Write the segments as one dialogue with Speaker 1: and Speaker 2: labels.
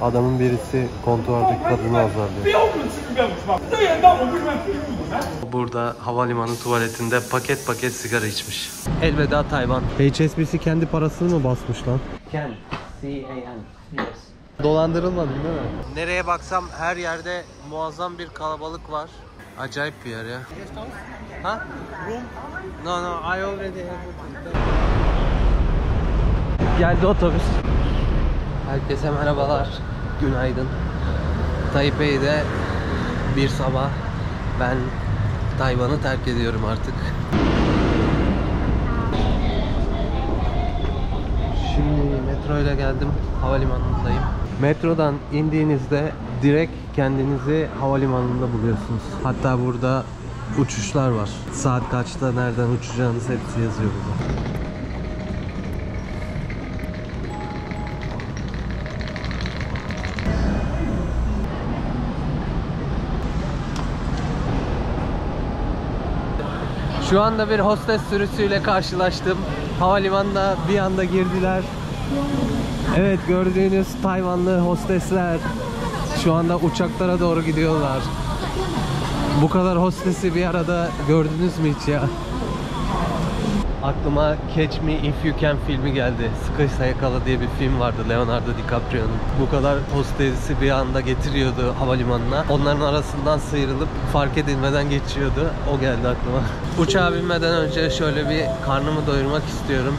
Speaker 1: Adamın birisi kontuardaki kadını azarlıyor. Burada havalimanı tuvaletinde paket paket sigara içmiş. Elveda Tayvan. HSBC kendi parasını mı basmış lan?
Speaker 2: Ken. C-A-N. Yes.
Speaker 1: Dolandırılmadın değil mi? Nereye baksam her yerde muazzam bir kalabalık var. Acayip bir yer ya. Ha? Room? No no I already have Geldi otobüs. Herkese merhabalar. Günaydın. Taipei'de bir sabah ben Tayvan'ı terk ediyorum artık. Şimdi metro ile geldim. Havalimanındayım. Metrodan indiğinizde direkt kendinizi havalimanında buluyorsunuz. Hatta burada uçuşlar var. Saat kaçta nereden uçacağınız hepsi yazıyor burada. Şu anda bir hostes sürüsüyle karşılaştım. Havalimanına bir anda girdiler. Evet gördüğünüz Tayvanlı hostesler şu anda uçaklara doğru gidiyorlar. Bu kadar hostesi bir arada gördünüz mü hiç ya? Aklıma Catch Me If You Can filmi geldi. Sıkıysa Yakala diye bir film vardı Leonardo DiCaprio'nun. Bu kadar hostesi bir anda getiriyordu havalimanına. Onların arasından sıyrılıp fark edilmeden geçiyordu. O geldi aklıma. Uçağa binmeden önce şöyle bir karnımı doyurmak istiyorum.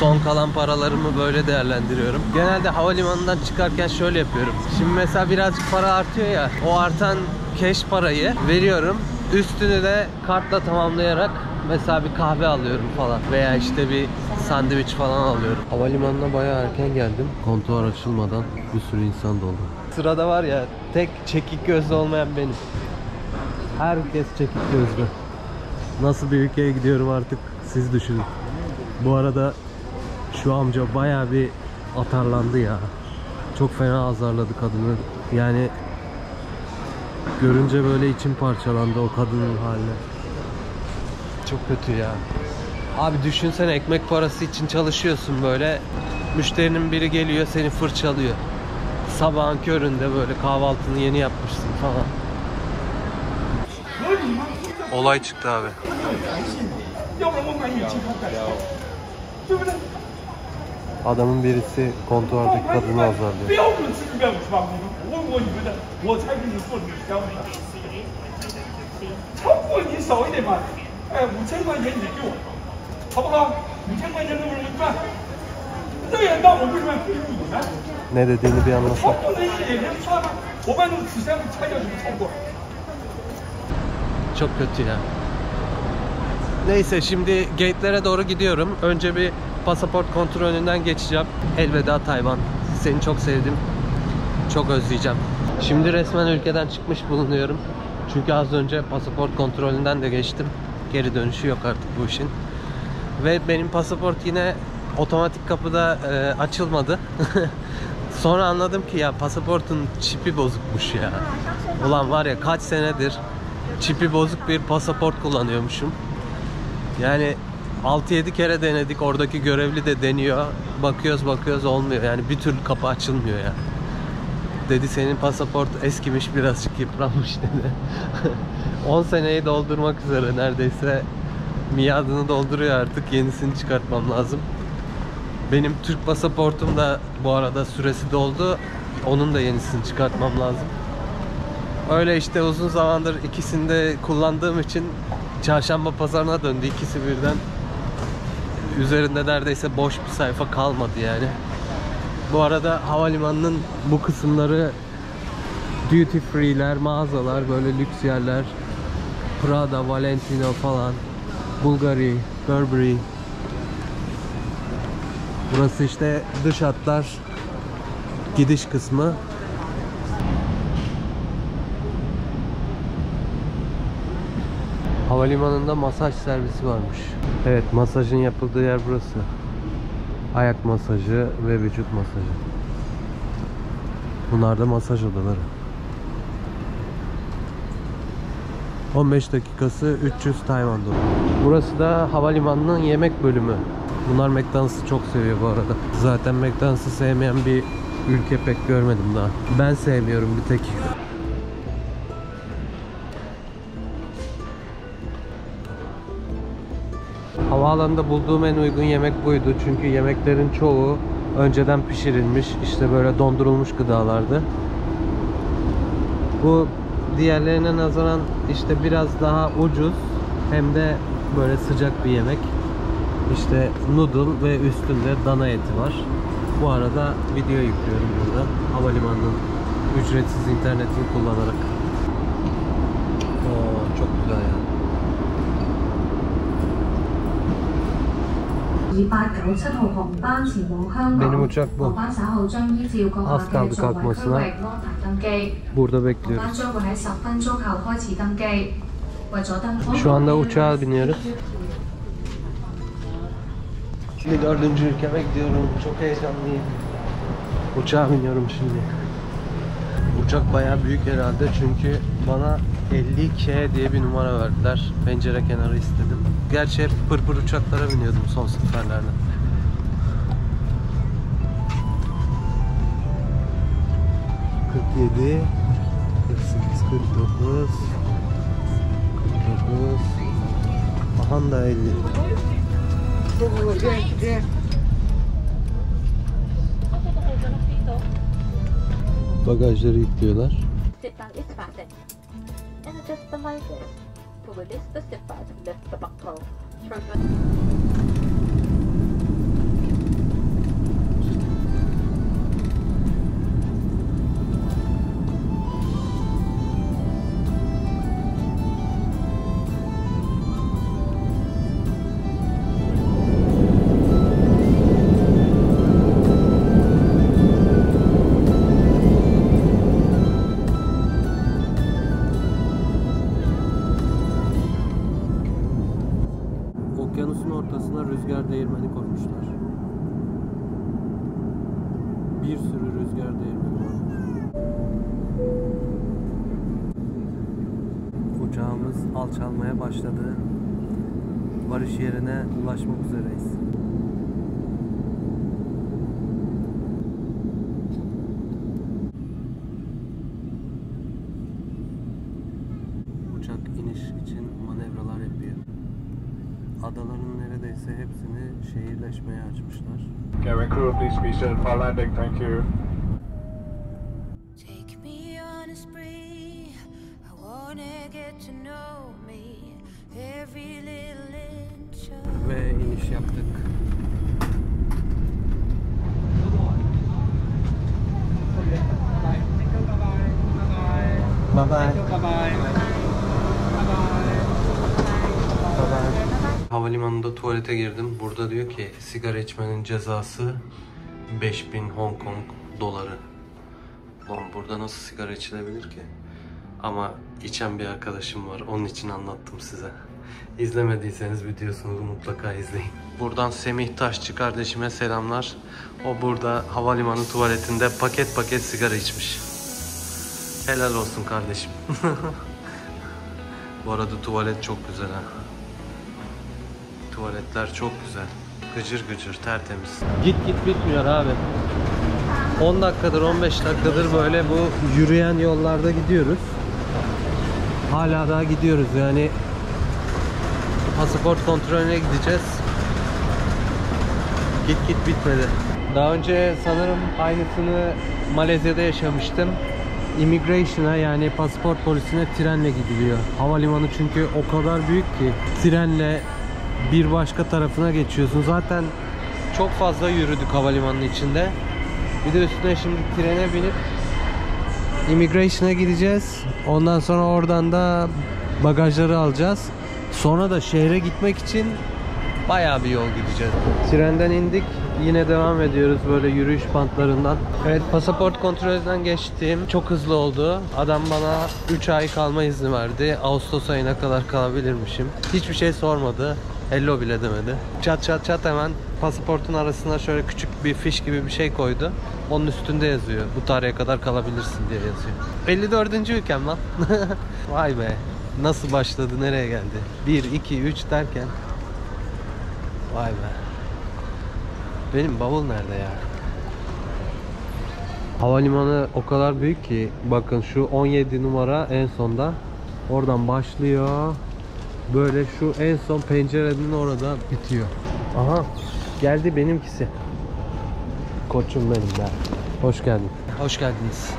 Speaker 1: Son kalan paralarımı böyle değerlendiriyorum. Genelde havalimanından çıkarken şöyle yapıyorum. Şimdi mesela birazcık para artıyor ya. O artan cash parayı veriyorum. Üstünü de kartla tamamlayarak mesela bir kahve alıyorum falan. Veya işte bir sandviç falan alıyorum. Havalimanına bayağı erken geldim. Kontuar açılmadan bir sürü insan doldu. Sırada var ya tek çekik gözlü olmayan benim. Herkes çekik gözlü. Nasıl bir ülkeye gidiyorum artık siz düşünün. Bu arada şu amca bayağı bir atarlandı ya. Çok fena azarladı kadını. Yani görünce böyle içim parçalandı o kadının haline. Çok kötü ya. Abi düşünsene ekmek parası için çalışıyorsun böyle. Müşterinin biri geliyor seni fırçalıyor. Sabahın köründe böyle kahvaltını yeni yapmışsın falan. Olay çıktı abi. Adamın birisi kontuardaki kadını azarlıyor.
Speaker 3: 标准是应该五十万，你们不问过你们的，我才给你做你的标准。超过你少一点嘛，哎，五千块钱你给我，好不好？五千块钱能不能赚？这也让我为什么非入股呢？
Speaker 1: Ne dediğini bir
Speaker 3: 超
Speaker 1: anlasana.
Speaker 3: 过那也能算吗？我把那个纸箱拆掉怎么超过？
Speaker 1: Çok kötü ya. Neyse şimdi gate'lere doğru gidiyorum. Önce bir pasaport kontrolünden geçeceğim. Elveda Tayvan. Seni çok sevdim. Çok özleyeceğim. Şimdi resmen ülkeden çıkmış bulunuyorum. Çünkü az önce pasaport kontrolünden de geçtim. Geri dönüşü yok artık bu işin. Ve benim pasaport yine otomatik kapıda e, açılmadı. Sonra anladım ki ya pasaportun çipi bozukmuş ya. Ulan var ya kaç senedir çipi bozuk bir pasaport kullanıyormuşum. Yani 6-7 kere denedik. Oradaki görevli de deniyor. Bakıyoruz bakıyoruz olmuyor. Yani bir türlü kapı açılmıyor ya. Dedi senin pasaport eskimiş birazcık yıpranmış dedi. 10 seneyi doldurmak üzere neredeyse miadını dolduruyor artık. Yenisini çıkartmam lazım. Benim Türk pasaportum da bu arada süresi doldu. Onun da yenisini çıkartmam lazım. Öyle işte uzun zamandır ikisini de kullandığım için çarşamba pazarına döndü ikisi birden. Üzerinde neredeyse boş bir sayfa kalmadı yani. Bu arada havalimanının bu kısımları duty free'ler, mağazalar, böyle lüks yerler. Prada, Valentino falan. Bulgari, Burberry. Burası işte dış hatlar gidiş kısmı. Havalimanında masaj servisi varmış. Evet masajın yapıldığı yer burası. Ayak masajı ve vücut masajı. Bunlar da masaj odaları. 15 dakikası 300 Tayvan doları. Burası da havalimanının yemek bölümü. Bunlar McDonald's'ı çok seviyor bu arada. Zaten McDonald's'ı sevmeyen bir ülke pek görmedim daha. Ben sevmiyorum bir tek. Havaalanında bulduğum en uygun yemek buydu. Çünkü yemeklerin çoğu önceden pişirilmiş, işte böyle dondurulmuş gıdalardı. Bu diğerlerine nazaran işte biraz daha ucuz hem de böyle sıcak bir yemek. İşte noodle ve üstünde dana eti var. Bu arada video yüklüyorum burada. Havalimanının ücretsiz internetini kullanarak. Oo, çok güzel ya.
Speaker 4: 以八九七号航班前往香
Speaker 1: Benim
Speaker 4: 港。
Speaker 1: uçak bu.
Speaker 4: 航班稍后将依照阁
Speaker 1: Az
Speaker 4: 下
Speaker 1: kaldı
Speaker 4: 嘅座位区
Speaker 1: kalkmasına.
Speaker 4: 域安排登机。
Speaker 1: Burada
Speaker 4: 航
Speaker 1: bekliyoruz.
Speaker 4: 班将会喺十分钟后开始登机。为咗登
Speaker 1: Şu anda uçağa biniyoruz. Şimdi dördüncü ülkeme gidiyorum. Çok heyecanlıyım. Uçağa biniyorum şimdi. Uçak bayağı büyük herhalde çünkü bana 50K diye bir numara verdiler. Pencere kenarı istedim. Gerçi hep pırpır uçaklara biniyordum son seferlerde. ...47... ...48, 49... ...49... Aha da 50. Bagajları yüklüyorlar.
Speaker 5: to release the the SIP left the
Speaker 1: back the. Rüzgar değirmeni koymuşlar. Bir sürü rüzgar değirmeni var. Uçağımız alçalmaya başladı. Varış yerine ulaşmak üzereyiz. Uçak iniş için manevralar yapıyor. Adaların neredeyse hepsini şehirleşmeye açmışlar.
Speaker 6: Cabin crew, please be seated for landing. Thank you.
Speaker 1: Ve iniş yaptık. Bye bye. Havalimanında tuvalete girdim. Burada diyor ki sigara içmenin cezası 5000 Hong Kong doları. Lan burada nasıl sigara içilebilir ki? Ama içen bir arkadaşım var. Onun için anlattım size. İzlemediyseniz videosunu mutlaka izleyin. Buradan Semih Taşçı kardeşime selamlar. O burada havalimanı tuvaletinde paket paket sigara içmiş. Helal olsun kardeşim. Bu arada tuvalet çok güzel ha. Tuvaletler çok güzel. Gıcır gıcır tertemiz. Git git bitmiyor abi. 10 dakikadır 15 dakikadır böyle bu yürüyen yollarda gidiyoruz. Hala daha gidiyoruz yani pasaport kontrolüne gideceğiz. Git git bitmedi. Daha önce sanırım aynısını Malezya'da yaşamıştım. Immigration'a yani pasaport polisine trenle gidiliyor. Havalimanı çünkü o kadar büyük ki trenle bir başka tarafına geçiyorsun. Zaten çok fazla yürüdük havalimanının içinde. Bir de üstüne şimdi trene binip immigration'a gideceğiz. Ondan sonra oradan da bagajları alacağız. Sonra da şehre gitmek için bayağı bir yol gideceğiz. Trenden indik. Yine devam ediyoruz böyle yürüyüş bantlarından. Evet pasaport kontrolünden geçtim. Çok hızlı oldu. Adam bana 3 ay kalma izni verdi. Ağustos ayına kadar kalabilirmişim. Hiçbir şey sormadı. Hello bile demedi. Çat çat çat hemen pasaportun arasına şöyle küçük bir fiş gibi bir şey koydu. Onun üstünde yazıyor. Bu tarihe kadar kalabilirsin diye yazıyor. 54. ülkem lan. Vay be. Nasıl başladı, nereye geldi? 1, 2, 3 derken. Vay be. Benim bavul nerede ya? Havalimanı o kadar büyük ki bakın şu 17 numara en sonda. Oradan başlıyor. Böyle şu en son pencerenin orada bitiyor. Aha geldi benimkisi. Koçum benim be. Hoş geldin. Hoş geldiniz.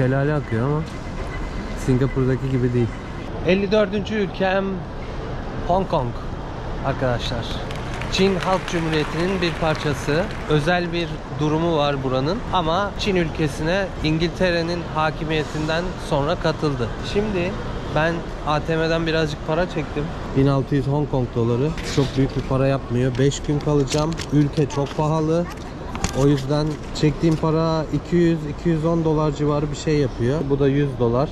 Speaker 1: Şelale akıyor ama Singapur'daki gibi değil. 54. ülkem Hong Kong arkadaşlar. Çin Halk Cumhuriyeti'nin bir parçası. Özel bir durumu var buranın ama Çin ülkesine İngiltere'nin hakimiyetinden sonra katıldı. Şimdi ben ATM'den birazcık para çektim. 1600 Hong Kong doları. Çok büyük bir para yapmıyor. 5 gün kalacağım. Ülke çok pahalı. O yüzden çektiğim para 200-210 dolar civarı bir şey yapıyor. Bu da 100 dolar.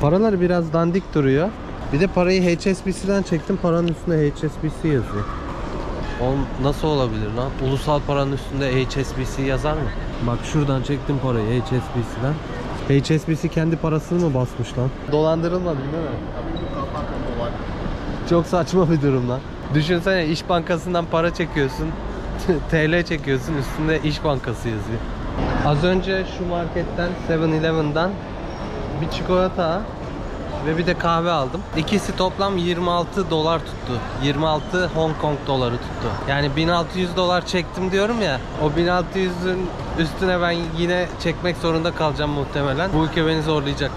Speaker 1: Paralar biraz dandik duruyor. Bir de parayı HSBC'den çektim. Paranın üstünde HSBC yazıyor. Oğlum nasıl olabilir lan? Ulusal paranın üstünde HSBC yazar mı? Bak şuradan çektim parayı HSBC'den. HSBC kendi parasını mı basmış lan? Dolandırılmadın değil mi? Çok saçma bir durum lan. Düşünsene İş Bankası'ndan para çekiyorsun. TL çekiyorsun üstünde İş Bankası yazıyor. Az önce şu marketten 7-Eleven'dan bir çikolata ve bir de kahve aldım. İkisi toplam 26 dolar tuttu. 26 Hong Kong doları tuttu. Yani 1600 dolar çektim diyorum ya. O 1600'ün üstüne ben yine çekmek zorunda kalacağım muhtemelen. Bu ülke beni zorlayacak.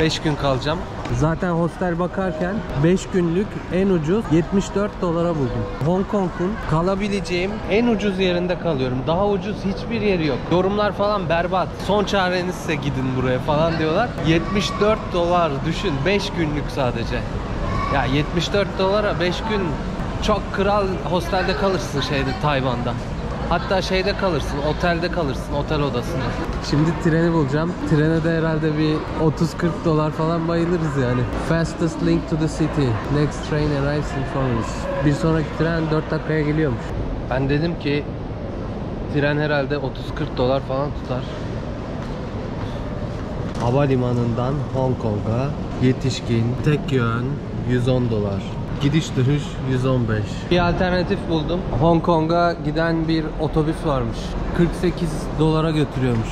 Speaker 1: 5 gün kalacağım. Zaten hostel bakarken 5 günlük en ucuz 74 dolara buldum. Hong Kong'un kalabileceğim en ucuz yerinde kalıyorum. Daha ucuz hiçbir yeri yok. Yorumlar falan berbat. Son çarenizse gidin buraya falan diyorlar. 74 dolar düşün 5 günlük sadece. Ya 74 dolara 5 gün çok kral hostelde kalırsın şeyde Tayvan'da. Hatta şeyde kalırsın, otelde kalırsın, otel odasında. Şimdi treni bulacağım. Trene de herhalde bir 30-40 dolar falan bayılırız yani. Fastest link to the city. Next train arrives in four minutes. Bir sonraki tren 4 dakikaya geliyormuş. Ben dedim ki tren herhalde 30-40 dolar falan tutar. Havalimanından Hong Kong'a yetişkin tek yön 110 dolar. Gidiş dönüş 115. Bir alternatif buldum. Hong Kong'a giden bir otobüs varmış. 48 dolara götürüyormuş.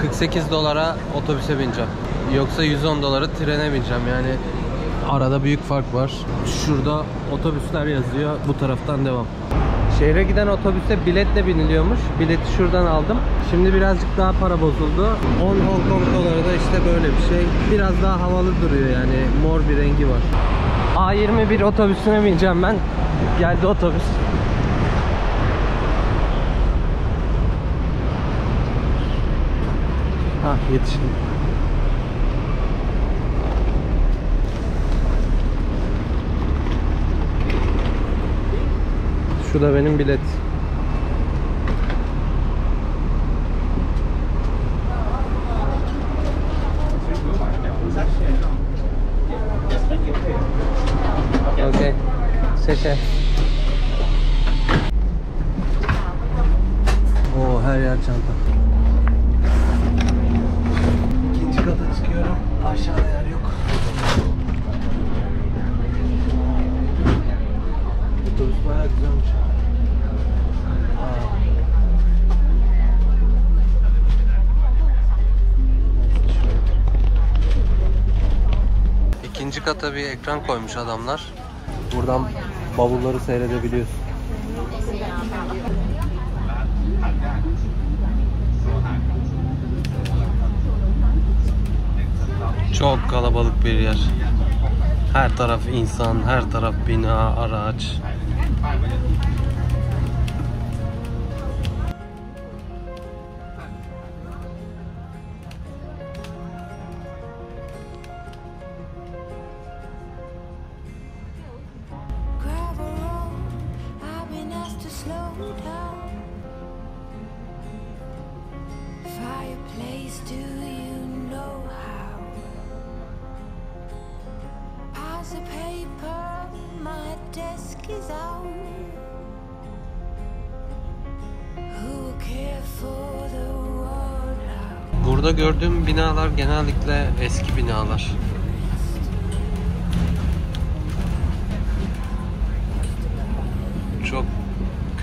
Speaker 1: 48 dolara otobüse bineceğim. Yoksa 110 dolara trene bineceğim yani. Arada büyük fark var. Şurada otobüsler yazıyor. Bu taraftan devam. Şehre giden otobüse biletle biniliyormuş. Bileti şuradan aldım. Şimdi birazcık daha para bozuldu. 10 Hong Kong doları da işte böyle bir şey. Biraz daha havalı duruyor yani. Mor bir rengi var. A21 otobüsüne bineceğim ben. Geldi otobüs. Ha yetiştim. Şu da benim bilet. Seçe. Oo her yer çanta. İkinci kata çıkıyorum. Aşağıda yer yok. Otobüs bayağı güzelmiş. Aa. Neyse. İkinci kata bir ekran koymuş adamlar. Buradan bavulları seyredebiliyorsun. Çok kalabalık bir yer. Her taraf insan, her taraf bina, araç. Burada gördüğüm binalar genellikle eski binalar.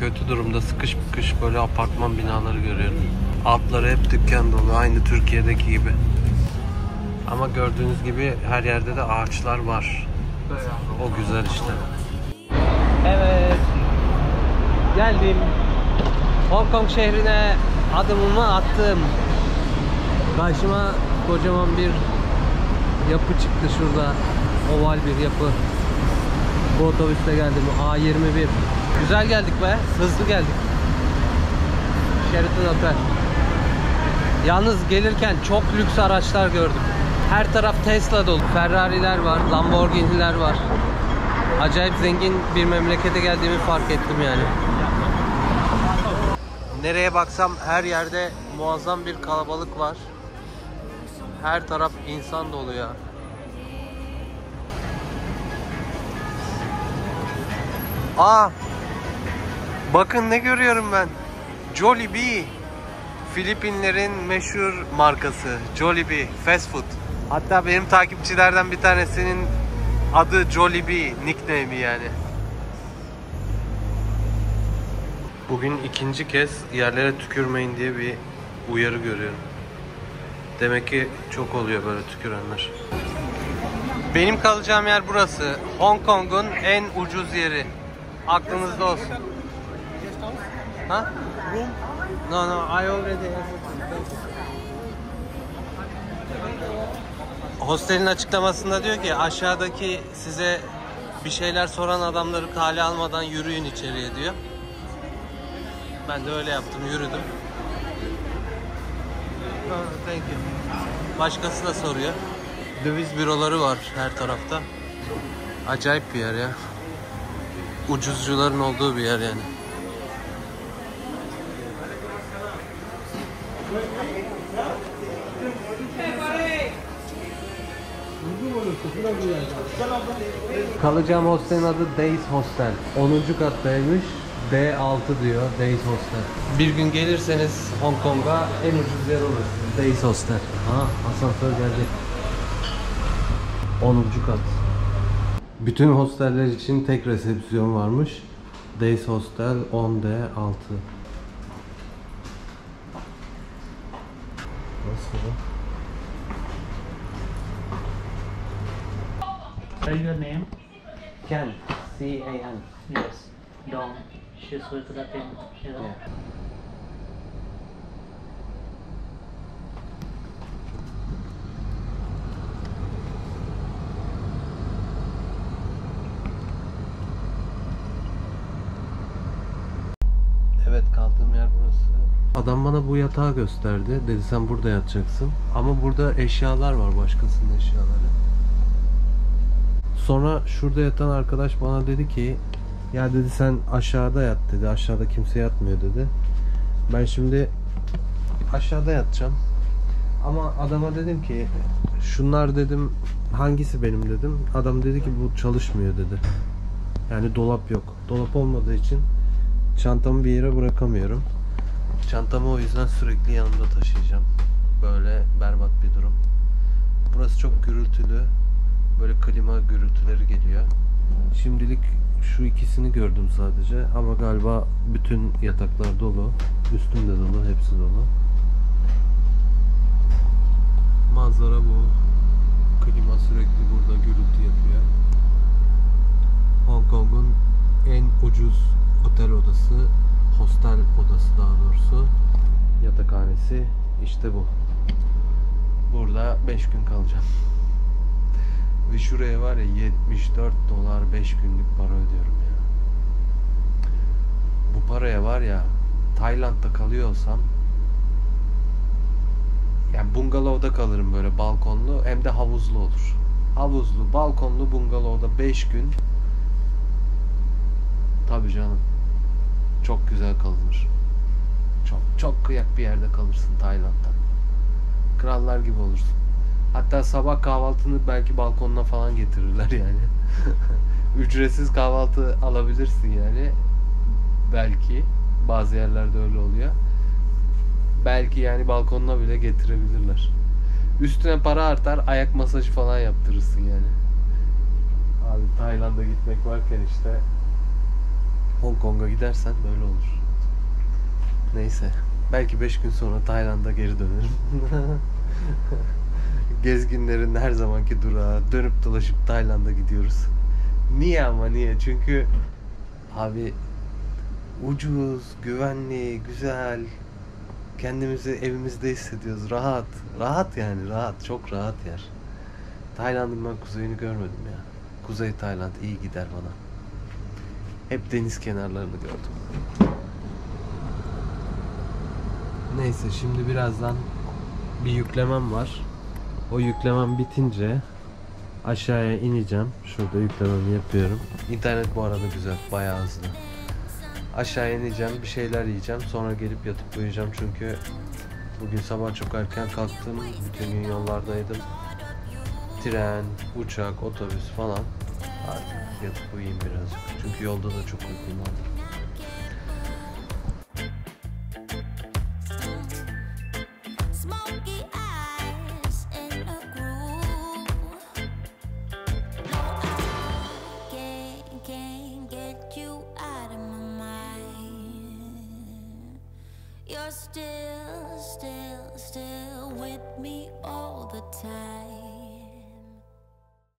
Speaker 1: Kötü durumda sıkış sıkış böyle apartman binaları görüyorum. Altları hep dükkan dolu aynı Türkiye'deki gibi. Ama gördüğünüz gibi her yerde de ağaçlar var. O güzel işte. Evet. Geldim. Hong Kong şehrine adımımı attım. Karşıma kocaman bir yapı çıktı şurada. Oval bir yapı. Bu otobüste geldim. A21. Güzel geldik be. Hızlı geldik. Sheraton Otel. Yalnız gelirken çok lüks araçlar gördüm. Her taraf Tesla dolu. Ferrari'ler var, Lamborghini'ler var. Acayip zengin bir memlekete geldiğimi fark ettim yani. Nereye baksam her yerde muazzam bir kalabalık var. Her taraf insan dolu ya. Aa! Bakın ne görüyorum ben. Jollibee. Filipinlerin meşhur markası Jollibee fast food. Hatta benim takipçilerden bir tanesinin adı Jollibee nickname'i yani. Bugün ikinci kez yerlere tükürmeyin diye bir uyarı görüyorum. Demek ki çok oluyor böyle tükürenler. Benim kalacağım yer burası. Hong Kong'un en ucuz yeri. Aklınızda olsun. Ha? No no, I already Hostelin açıklamasında diyor ki aşağıdaki size bir şeyler soran adamları kale almadan yürüyün içeriye diyor. Ben de öyle yaptım, yürüdüm. Ha, Thank you. Başkası da soruyor. Döviz büroları var her tarafta. Acayip bir yer ya. Ucuzcuların olduğu bir yer yani. Kalacağım hostelin adı Days Hostel. 10. kattaymış. D6 diyor Days Hostel. Bir gün gelirseniz Hong Kong'a en ucuz yer orası. Days Hostel. Ha asansör geldi. 10. kat. Bütün hosteller için tek resepsiyon varmış. Days Hostel 10D6. Nasıl bu?
Speaker 2: Tell your name.
Speaker 1: C-A-N.
Speaker 2: Yes. Dong. She's with that in. You know.
Speaker 1: Evet kaldığım yer burası. Adam bana bu yatağı gösterdi. Dedi sen burada yatacaksın. Ama burada eşyalar var başkasının eşyaları. Sonra şurada yatan arkadaş bana dedi ki ya dedi sen aşağıda yat dedi. Aşağıda kimse yatmıyor dedi. Ben şimdi aşağıda yatacağım. Ama adama dedim ki şunlar dedim hangisi benim dedim. Adam dedi ki bu çalışmıyor dedi. Yani dolap yok. Dolap olmadığı için çantamı bir yere bırakamıyorum. Çantamı o yüzden sürekli yanımda taşıyacağım. Böyle berbat bir durum. Burası çok gürültülü. Böyle klima gürültüleri geliyor. Şimdilik şu ikisini gördüm sadece ama galiba bütün yataklar dolu. Üstüm de dolu, hepsi dolu. Manzara bu. Klima sürekli burada gürültü yapıyor. Hong Kong'un en ucuz otel odası, hostel odası daha doğrusu. Yatakhanesi işte bu. Burada 5 gün kalacağım. Ve şuraya var ya 74 dolar 5 günlük para ödüyorum ya. Bu paraya var ya Tayland'da kalıyorsam yani bungalovda kalırım böyle balkonlu hem de havuzlu olur. Havuzlu, balkonlu bungalovda 5 gün Tabii canım. Çok güzel kalınır. Çok çok kıyak bir yerde kalırsın Tayland'da. Krallar gibi olursun. Hatta sabah kahvaltını belki balkonuna falan getirirler yani. Ücretsiz kahvaltı alabilirsin yani. Belki bazı yerlerde öyle oluyor. Belki yani balkonuna bile getirebilirler. Üstüne para artar, ayak masajı falan yaptırırsın yani. Abi Tayland'a gitmek varken işte Hong Kong'a gidersen böyle olur. Neyse. Belki 5 gün sonra Tayland'a geri dönerim. Gezginlerin her zamanki durağı dönüp dolaşıp Tayland'a gidiyoruz. Niye ama niye? Çünkü abi ucuz, güvenli, güzel. Kendimizi evimizde hissediyoruz. Rahat. Rahat yani rahat. Çok rahat yer. Tayland'ın ben kuzeyini görmedim ya. Kuzey Tayland iyi gider bana. Hep deniz kenarlarını gördüm. Neyse şimdi birazdan bir yüklemem var. O yüklemem bitince aşağıya ineceğim. Şurada yüklememi yapıyorum. İnternet bu arada güzel, bayağı hızlı. Aşağı ineceğim, bir şeyler yiyeceğim. Sonra gelip yatıp uyuyacağım çünkü bugün sabah çok erken kalktım. Bütün gün yollardaydım. Tren, uçak, otobüs falan. Artık yatıp uyuyayım birazcık. Çünkü yolda da çok uykum vardı.